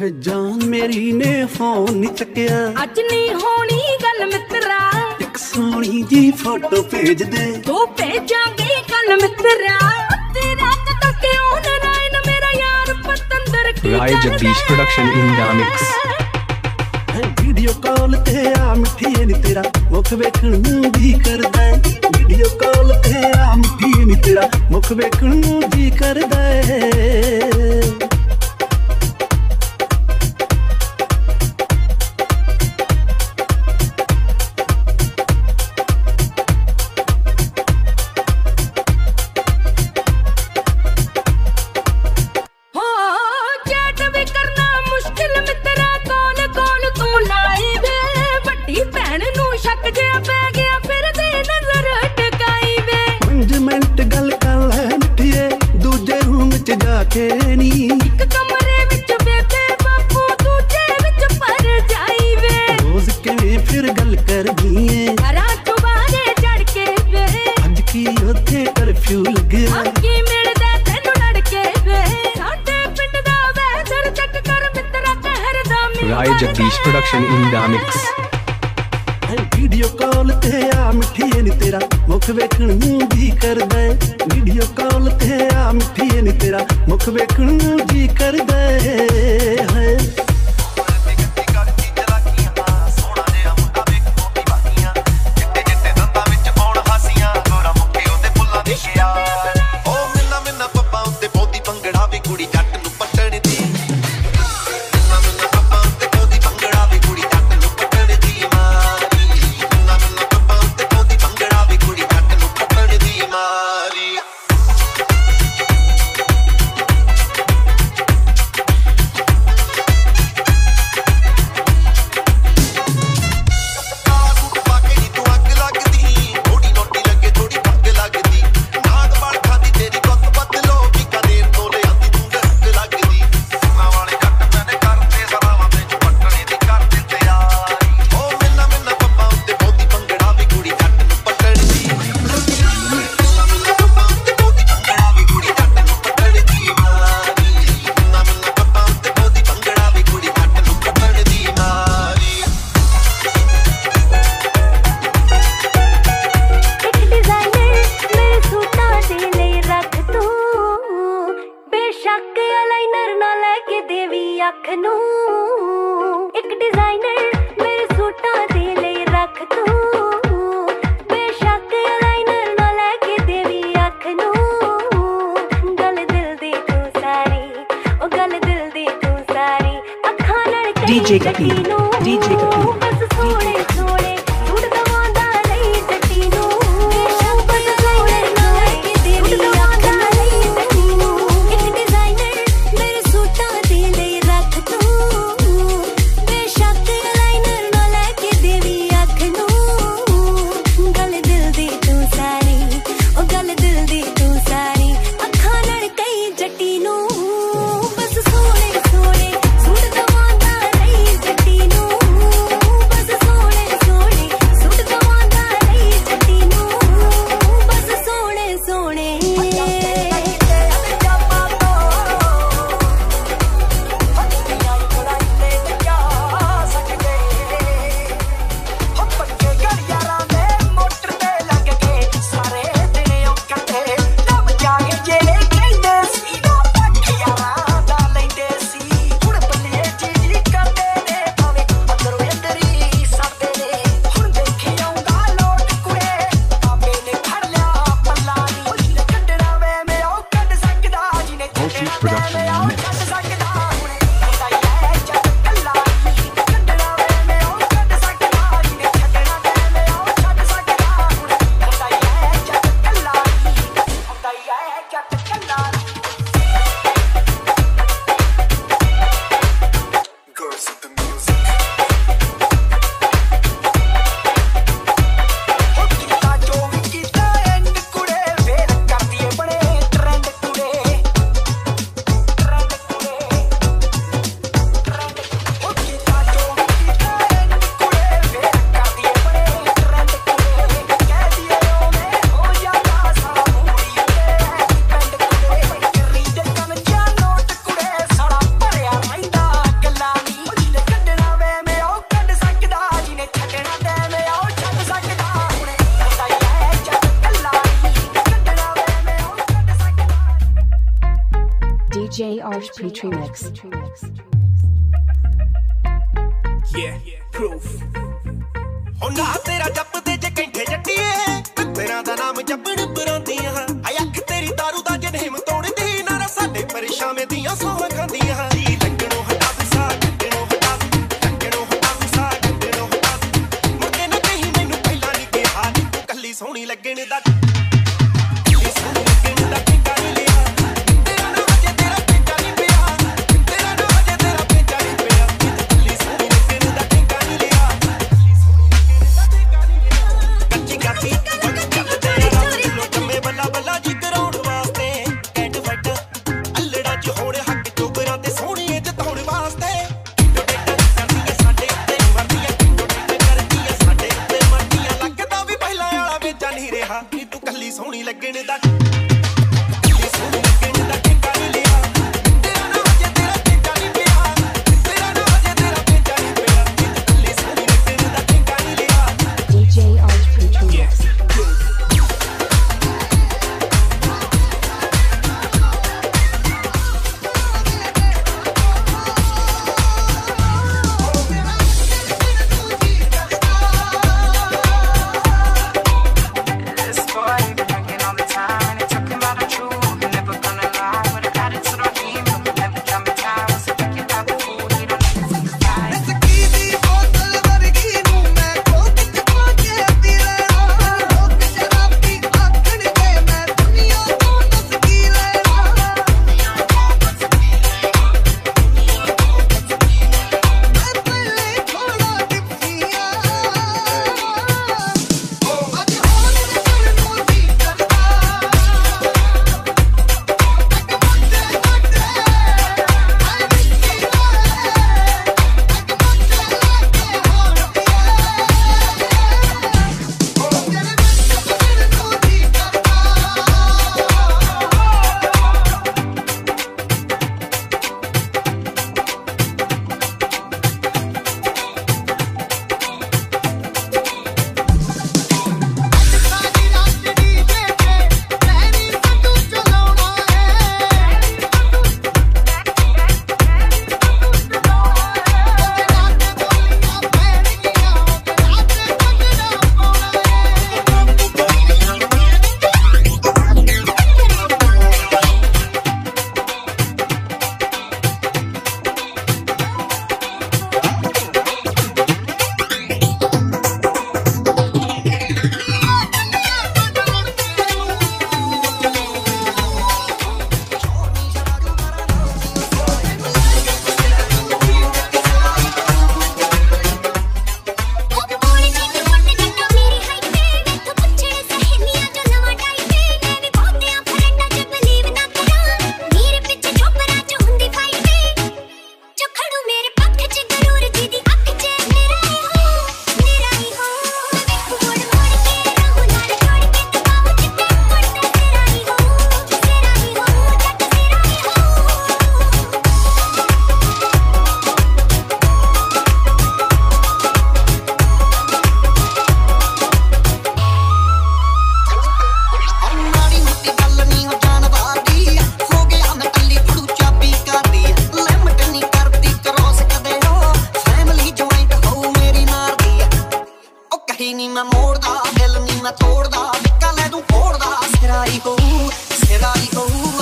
ਹੈ ਜਾਨ ਮੇਰੀ ਨੇ ਫੋਨ ਨਹੀਂ ਚੱਕਿਆ। ਅੱਜ ਨਹੀਂ ਹੋਣੀ ਗੱਲ ਮਿੱਤਰਾ। ਇੱਕ ਸੋਹਣੀ ਜੀ ਫੋਟੋ ਭੇਜ ਦੇ। ਤੂੰ ਭੇਜਾਂਗੇ ਗੱਲ ਮਿੱਤਰਾ। ਤੇਰਾ ਕਦੋਂ ਕਿਉਂ ਨਰਾਇਣ ਮੇਰਾ ਯਾਰ ਪਤੰਦਰ ਕੀ ਰਾਏ Jagdish production in the mix video call ਤੇ ਆ ਮਿੱਠੀ ਨੀ ਤੇਰਾ। ਮੁਖ ਵੇਖਣ ਨੂੰ ਵੀ ਕਰਦਾ ਵੀਡੀਓ ਕਾਲ ਤੇ ਆ ਮਿੱਠੀ ਨੀ ਤੇਰਾ। ਮੁਖ ਵੇਖਣ ਨੂੰ ਵੀ ਕਰਦਾ production in the mix video call थे आ मिठिए नि तेरा। मुख वेखण जी कर दे वीडियो कॉल थे आ मिठिए नी तेरा। मुख वेखण जी कर दे है। ਅੱਖ ਨੂੰ ਇੱਕ ਡਿਜ਼ਾਈਨਰ ਮੇਰੇ ਸੂਟਾਂ ਦੇ ਲਈ ਰੱਖ ਤੂੰ ਬੇਸ਼ੱਕ ਲਾਈਨਰ ਨਾ ਲੈ ਕੇ ਦੇਵੀ ਅੱਖ ਨੂੰ ਗੱਲ ਦਿਲ ਦੀ ਤੂੰ ਸਾਰੀ ਉਹ ਗੱਲ ਦਿਲ ਦੀ ਤੂੰ ਸਾਰੀ ਅੱਖਾਂ ਨਾਲ ਕਹੀ DJ Fleetry Mix. Yeah, proof. ਉਹ ਨਾ ਤੇਰਾ ਜਪਦੇ ਜੇ ਕੈਂਠੇ ਜੱਟੀਏ ਬਿੱਤਰਾਂ ਦਾ ਨਾਮ ਜਪਣ ਬਰਾਂਦੀਆਂ ਆਈ ਅੱਖ ਤੇਰੀ ਦਾਰੂ ਦਾ ਜੇ ਨੇਮ ਤੋੜਦੀ ਨਾ ਸਾਡੇ ਪਰਸ਼ਾਵੇਂ ਦੀਆਂ ਸੋਹਾਂ ਖਾਂਦੀਆਂ ਜੀ ਲੱਗਣੋਂ ਹਟਾ ਦੇ ਸਾਗ ਲੱਗਣੋਂ ਹਟਾ ਲੱਗਣੋਂ ਹਟਾ ਦੇ ਸਾਗ ਲੱਗਣੋਂ ਹਟਾ ਮੁਰਕੇ ਨਾ ਕਹੀ ਮੈਨੂੰ ਪਹਿਲਾਂ ਨਹੀਂ ਕਿਹਾ ਤੂੰ ਕੱਲੀ ਸੋਹਣੀ ਲੱਗਣ ਦਾ ਕੱਲੀ ਸੋਹਣੀ ਲੱਗਣ ਦਾ ਕਹੀ ਨਹੀਂ ਮੈਂ ਮੋੜਦਾ, ਦਿਲ ਨਹੀਂ ਮੈਂ ਤੋੜਦਾ, ਨਿੱਕਾ ਲੈ ਦੂੰ ਫੋੜਦਾ ਸਿਰਾਈ ਹੋਊ ਸਿਰਾਈ ਹੋਊ।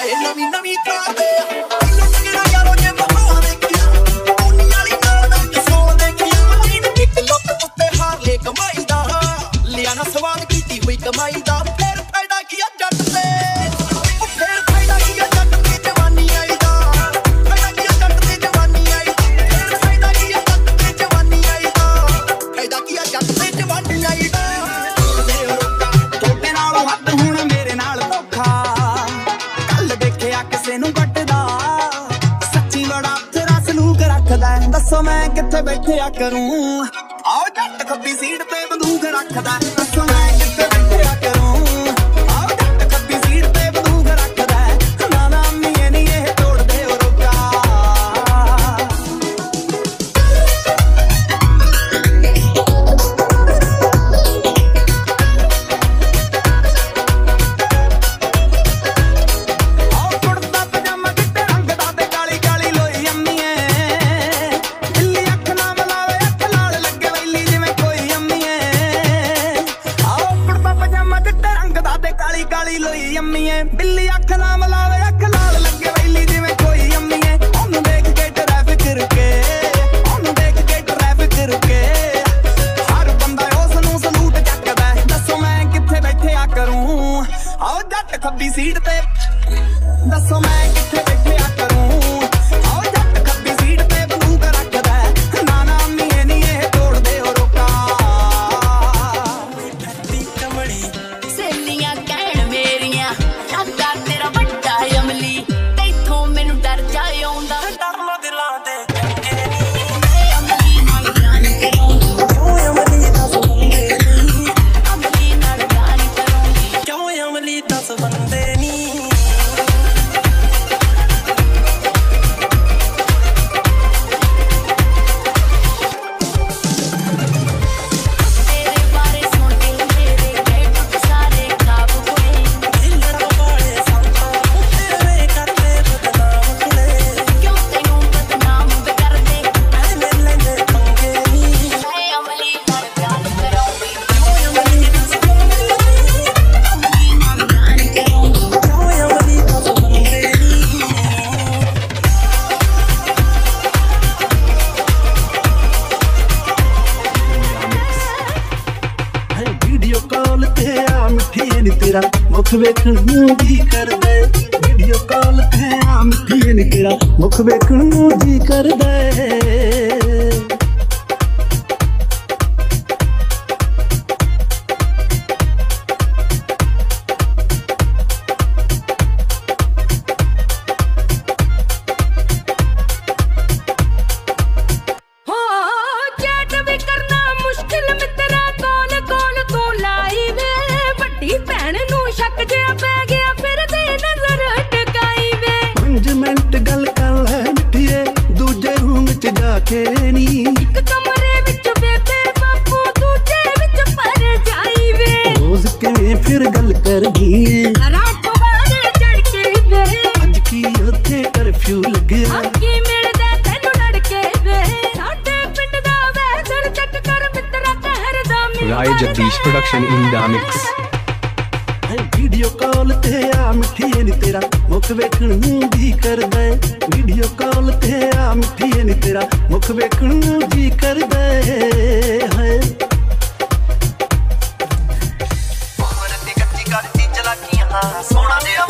baila mi mami. ਬੜਾ ਕਿਸੇ ਨੂੰ ਕੱਟਦਾ ਸੱਚੀ ਬੜਾ ਰਸ ਨੂੰ ਰੱਖਦਾ ਦੱਸੋ ਮੈਂ ਕਿੱਥੇ ਬੈਠਿਆ ਕਰੂੰ? ਆਓ ਜੱਟ ਖੱਬੀ ਸੀਟ ਤੇ ਬੰਦੂਕ ਰੱਖਦਾ ਦੱਸੋ ਮੈਂ ਵੇਖ ਨੂੰ ਜੀ ਕਰਦਾ ਵੀਡੀਓ ਕਾਲ ਤੇ ਆ ਮਿੱਠੀ ਨਿਕਰਾ ਮੁਖ ਵੇਖਣ ਨੂੰ ਜੀ ਕਰਦਾ फिर गल कर जगदीश प्रोडक्शन इन डायनिक्स वीडियो कॉल ते आ मिठी है तेरा मुख वेखण जी कर दे वीडियो कॉल थे आ मिठी है तेरा मुख वेखण जी कर दे ਸੋਹਣਾ ਜਿਹਾ